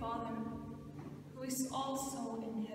Father, who is also in heaven.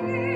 Amen.